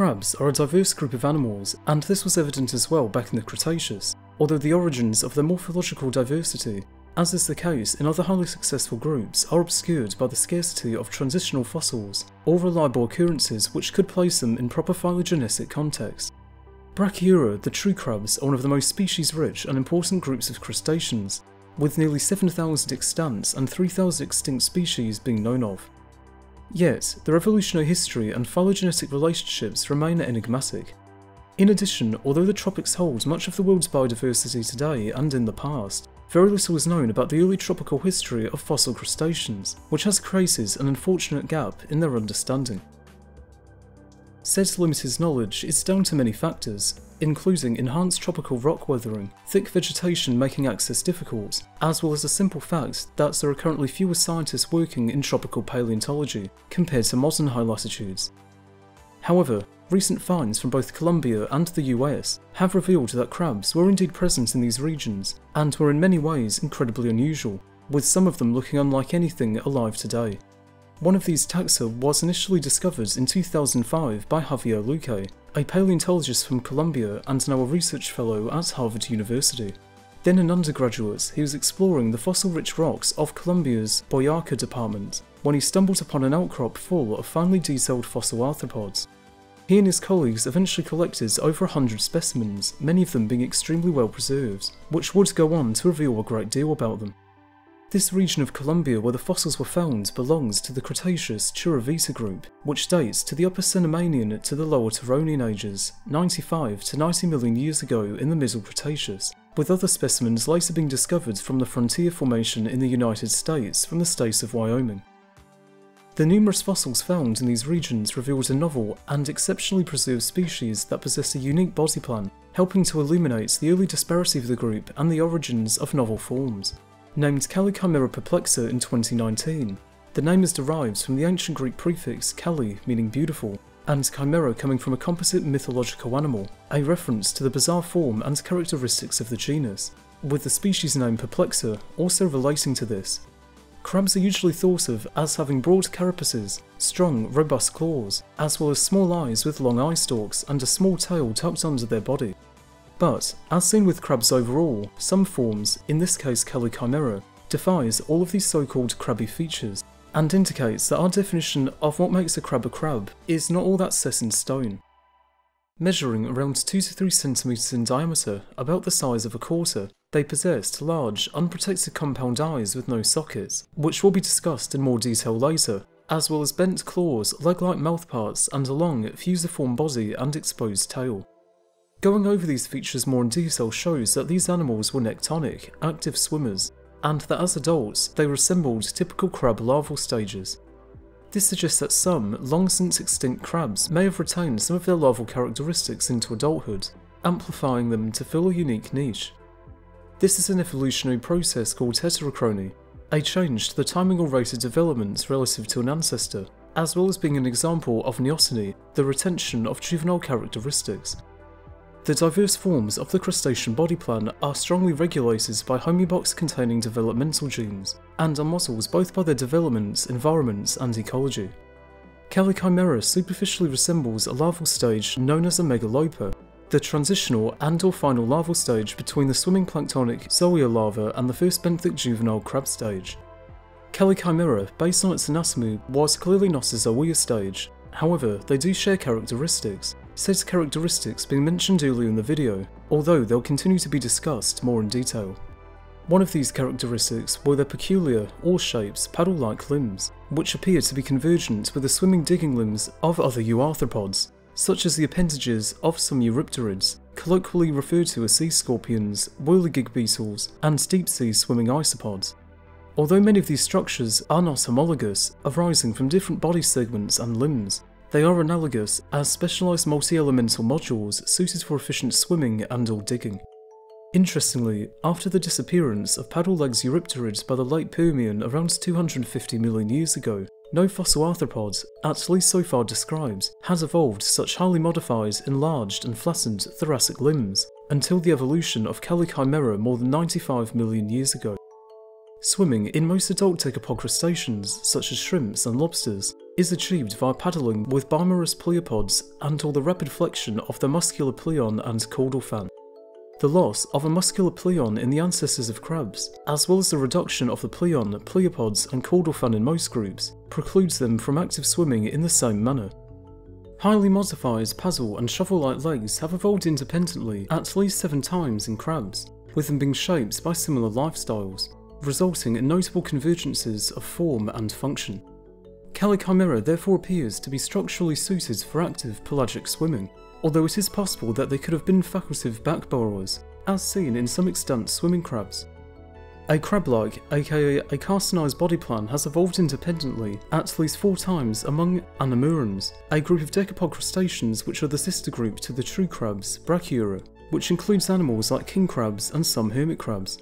Crabs are a diverse group of animals, and this was evident as well back in the Cretaceous, although the origins of their morphological diversity, as is the case in other highly successful groups, are obscured by the scarcity of transitional fossils or reliable occurrences which could place them in proper phylogenetic context. Brachyura, the true crabs, are one of the most species-rich and important groups of crustaceans, with nearly 7,000 extant and 3,000 extinct species being known of. Yet, the evolutionary history and phylogenetic relationships remain enigmatic. In addition, although the tropics hold much of the world's biodiversity today and in the past, very little is known about the early tropical history of fossil crustaceans, which has created an unfortunate gap in their understanding. Said limited knowledge is down to many factors, including enhanced tropical rock weathering, thick vegetation making access difficult, as well as the simple fact that there are currently fewer scientists working in tropical paleontology compared to modern high latitudes. However, recent finds from both Colombia and the US have revealed that crabs were indeed present in these regions and were in many ways incredibly unusual, with some of them looking unlike anything alive today. One of these taxa was initially discovered in 2005 by Javier Luque, a paleontologist from Colombia and now a research fellow at Harvard University. Then an undergraduate, he was exploring the fossil-rich rocks of Colombia's Boyacá department when he stumbled upon an outcrop full of finely detailed fossil arthropods. He and his colleagues eventually collected over 100 specimens, many of them being extremely well preserved, which would go on to reveal a great deal about them. This region of Colombia where the fossils were found belongs to the Cretaceous Churuvita group, which dates to the Upper Cenomanian to the Lower Turonian ages, 95 to 90 million years ago in the Middle Cretaceous, with other specimens later being discovered from the Frontier Formation in the United States from the state of Wyoming. The numerous fossils found in these regions revealed a novel and exceptionally preserved species that possess a unique body plan, helping to illuminate the early disparity of the group and the origins of novel forms named Callichimaera perplexa in 2019. The name is derived from the ancient Greek prefix Kali, meaning beautiful, and chimera coming from a composite mythological animal, a reference to the bizarre form and characteristics of the genus, with the species name Perplexa also relating to this. Crabs are usually thought of as having broad carapaces, strong, robust claws, as well as small eyes with long eye stalks and a small tail tucked under their body. But, as seen with crabs overall, some forms, in this case Callichimaera, defies all of these so-called crabby features, and indicates that our definition of what makes a crab a crab is not all that set in stone. Measuring around 2 to 3 centimeters in diameter, about the size of a quarter, they possessed large, unprotected compound eyes with no sockets, which will be discussed in more detail later, as well as bent claws, leg-like mouthparts, and a long, fusiform body and exposed tail. Going over these features more in detail shows that these animals were nectonic, active swimmers, and that as adults they resembled typical crab larval stages. This suggests that some, long since extinct crabs may have retained some of their larval characteristics into adulthood, amplifying them to fill a unique niche. This is an evolutionary process called heterochrony, a change to the timing or rate of development relative to an ancestor, as well as being an example of neoteny, the retention of juvenile characteristics. The diverse forms of the crustacean body plan are strongly regulated by homeobox containing developmental genes, and are models both by their development, environments, and ecology. Callichimaera superficially resembles a larval stage known as a megalopa, the transitional and or final larval stage between the swimming planktonic zoea larva and the first benthic juvenile crab stage. Callichimaera, based on its anatomy, was clearly not a zoea stage, however they do share characteristics, said characteristics being mentioned earlier in the video, although they'll continue to be discussed more in detail. One of these characteristics were their peculiar, oar-shaped, paddle-like limbs, which appear to be convergent with the swimming digging limbs of other euarthropods, such as the appendages of some eurypterids, colloquially referred to as sea scorpions, whirligig beetles, and deep-sea swimming isopods. Although many of these structures are not homologous, arising from different body segments and limbs, they are analogous as specialised multi-elemental modules suited for efficient swimming and or digging. Interestingly, after the disappearance of paddle legs eurypterids by the late Permian around 250 million years ago, no fossil arthropods, at least so far described, has evolved such highly modified, enlarged and flattened thoracic limbs, until the evolution of Callichimaera more than 95 million years ago. Swimming in most adult decapod crustaceans, such as shrimps and lobsters, is achieved via paddling with biramous pleopods or the rapid flexion of the muscular pleon and caudal fan. The loss of a muscular pleon in the ancestors of crabs, as well as the reduction of the pleon, pleopods and caudal fan in most groups, precludes them from active swimming in the same manner. Highly modified paddle and shovel-like legs have evolved independently at least seven times in crabs, with them being shaped by similar lifestyles, resulting in notable convergences of form and function. Callichimaera therefore appears to be structurally suited for active pelagic swimming, although it is possible that they could have been facultative back burrowers, as seen in some extant swimming crabs. A crab-like, aka a carcinized body plan has evolved independently at least four times among Anomurans, a group of decapod crustaceans which are the sister group to the true crabs, Brachyura, which includes animals like king crabs and some hermit crabs.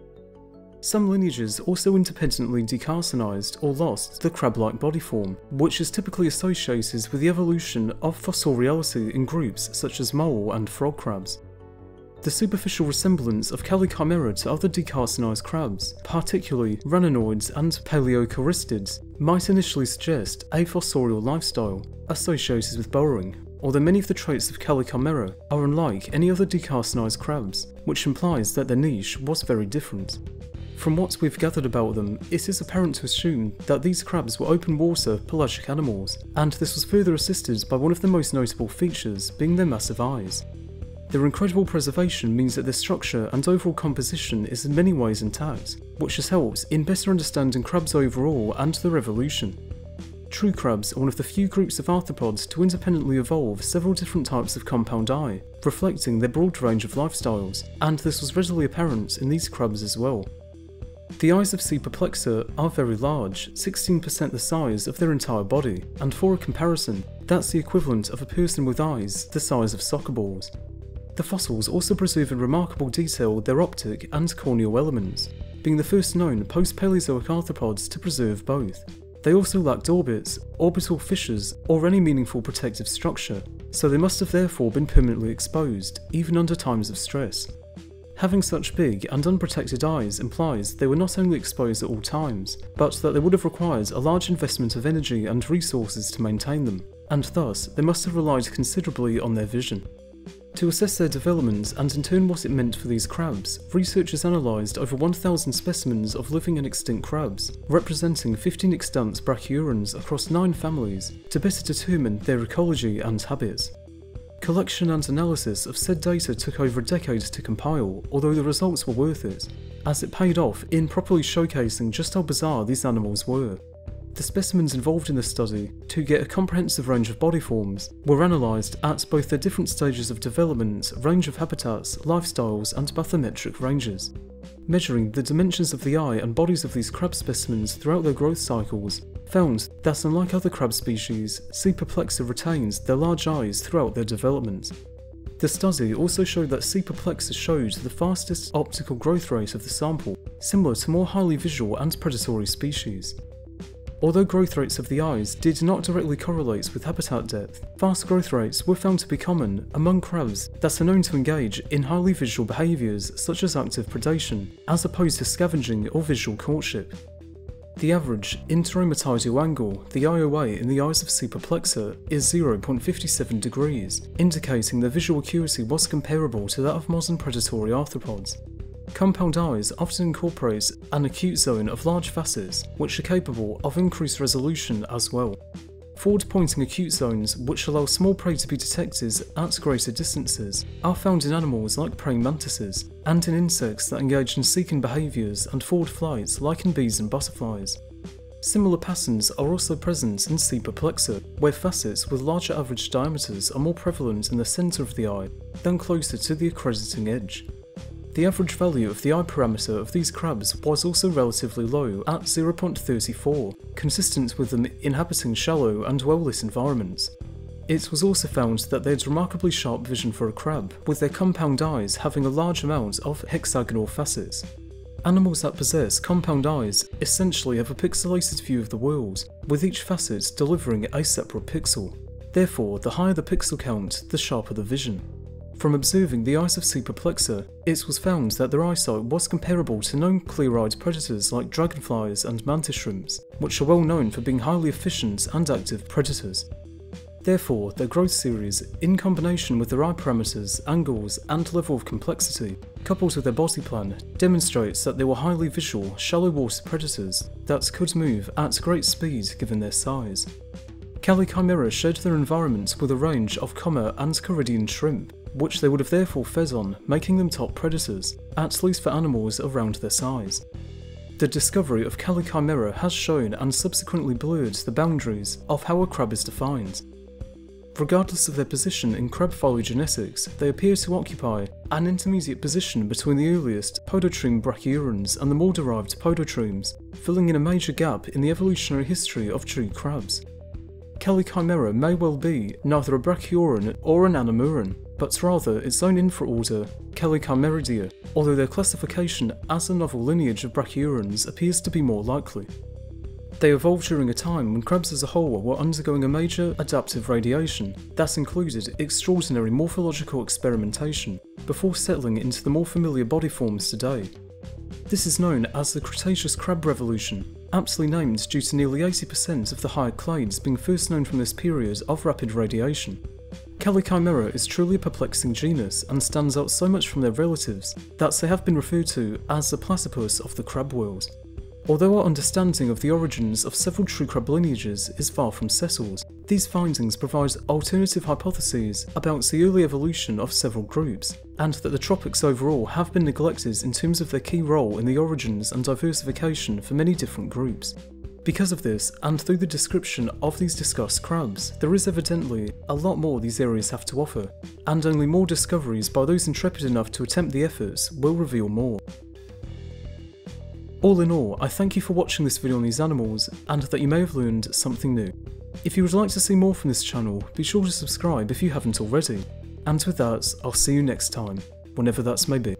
Some lineages also independently decarcinized or lost the crab-like body form, which is typically associated with the evolution of fossoriality in groups such as mole and frog crabs. The superficial resemblance of Callichimaera to other decarcinized crabs, particularly raninoids and palaeocorystids, might initially suggest a fossorial lifestyle associated with burrowing, although many of the traits of Callichimaera are unlike any other decarcinized crabs, which implies that their niche was very different. From what we've gathered about them, it is apparent to assume that these crabs were open water pelagic animals, and this was further assisted by one of the most notable features being their massive eyes. Their incredible preservation means that their structure and overall composition is in many ways intact, which has helped in better understanding crabs overall and their evolution. True crabs are one of the few groups of arthropods to independently evolve several different types of compound eye, reflecting their broad range of lifestyles, and this was readily apparent in these crabs as well. The eyes of C. perplexa are very large, 16% the size of their entire body, and for a comparison, that's the equivalent of a person with eyes the size of soccer balls. The fossils also preserve in remarkable detail their optic and corneal elements, being the first known post-Paleozoic arthropods to preserve both. They also lacked orbits, orbital fissures, or any meaningful protective structure, so they must have therefore been permanently exposed, even under times of stress. Having such big and unprotected eyes implies they were not only exposed at all times, but that they would have required a large investment of energy and resources to maintain them, and thus they must have relied considerably on their vision. To assess their development and in turn what it meant for these crabs, researchers analysed over 1,000 specimens of living and extinct crabs, representing 15 extant brachyurans across 9 families, to better determine their ecology and habits. Collection and analysis of said data took over decades to compile, although the results were worth it, as it paid off in properly showcasing just how bizarre these animals were. The specimens involved in the study, to get a comprehensive range of body forms, were analysed at both their different stages of development, range of habitats, lifestyles and bathymetric ranges. Measuring the dimensions of the eye and bodies of these crab specimens throughout their growth cycles, found that unlike other crab species, C. perplexa retains their large eyes throughout their development. The study also showed that C. perplexa showed the fastest optical growth rate of the sample, similar to more highly visual and predatory species. Although growth rates of the eyes did not directly correlate with habitat depth, fast growth rates were found to be common among crabs that are known to engage in highly visual behaviours such as active predation, as opposed to scavenging or visual courtship. The average interommatidial angle, the IOA in the eyes of C. perplexa, is 0.57 degrees, indicating the visual acuity was comparable to that of modern predatory arthropods. Compound eyes often incorporate an acute zone of large facets, which are capable of increased resolution as well. Forward-pointing acute zones, which allow small prey to be detected at greater distances, are found in animals like praying mantises, and in insects that engage in seeking behaviours and forward flights like in bees and butterflies. Similar patterns are also present in C. perplexa, where facets with larger average diameters are more prevalent in the centre of the eye than closer to the accrediting edge. The average value of the eye parameter of these crabs was also relatively low at 0.34, consistent with them inhabiting shallow and well-lit environments. It was also found that they had remarkably sharp vision for a crab, with their compound eyes having a large amount of hexagonal facets. Animals that possess compound eyes essentially have a pixelated view of the world, with each facet delivering a separate pixel. Therefore, the higher the pixel count, the sharper the vision. From observing the eyes of C. perplexa, it was found that their eyesight was comparable to known clear-eyed predators like dragonflies and mantis shrimps, which are well known for being highly efficient and active predators. Therefore, their growth series, in combination with their eye parameters, angles, and level of complexity, coupled with their body plan, demonstrates that they were highly visual, shallow water predators that could move at great speed given their size. Chimera shared their environment with a range of comma and Caridean shrimp, which they would have therefore fed on, making them top predators, at least for animals around their size. The discovery of Chimera has shown and subsequently blurred the boundaries of how a crab is defined, Regardless of their position in crab phylogenetics, they appear to occupy an intermediate position between the earliest podotreme brachyurans and the more derived podotremes, filling in a major gap in the evolutionary history of true crabs. Chimera may well be neither a brachyuran or an anomuran, but rather its own infraorder, Chimeridae, although their classification as a novel lineage of brachyurans appears to be more likely. They evolved during a time when crabs as a whole were undergoing a major adaptive radiation that included extraordinary morphological experimentation before settling into the more familiar body forms today. This is known as the Cretaceous Crab Revolution, aptly named due to nearly 80% of the higher clades being first known from this period of rapid radiation. Chimera is truly a perplexing genus and stands out so much from their relatives that they have been referred to as the platypus of the crab world. Although our understanding of the origins of several true crab lineages is far from settled, these findings provide alternative hypotheses about the early evolution of several groups, and that the tropics overall have been neglected in terms of their key role in the origins and diversification for many different groups. Because of this, and through the description of these discussed crabs, there is evidently a lot more these areas have to offer, and only more discoveries by those intrepid enough to attempt the efforts will reveal more. All in all, I thank you for watching this video on these animals, and that you may have learned something new. If you would like to see more from this channel, be sure to subscribe if you haven't already. And with that, I'll see you next time, whenever that may be.